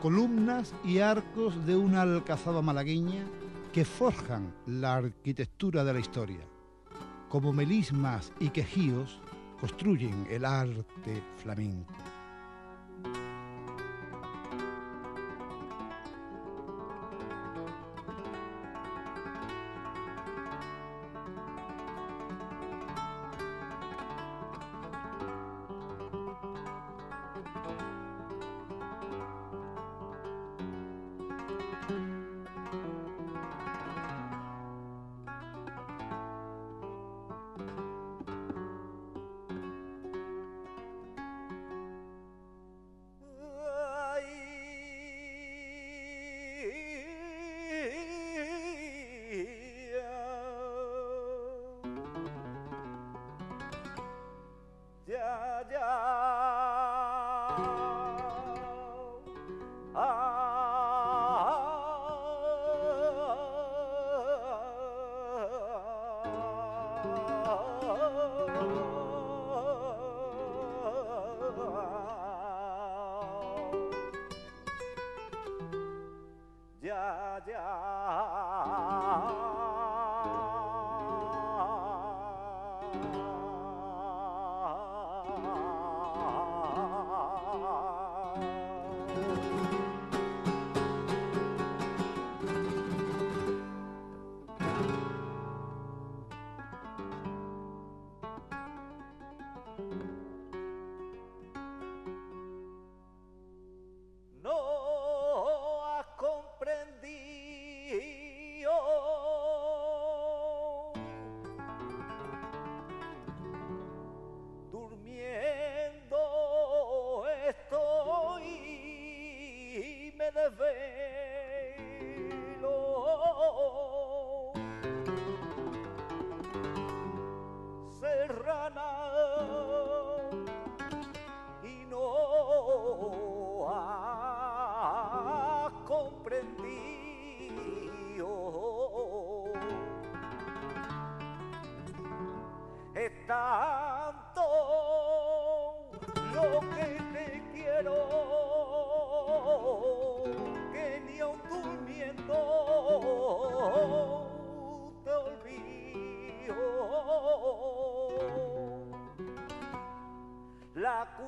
columnas y arcos de una alcazaba malagueña que forjan la arquitectura de la historia. Como melismas y quejíos construyen el arte flamenco. जा elevate. aku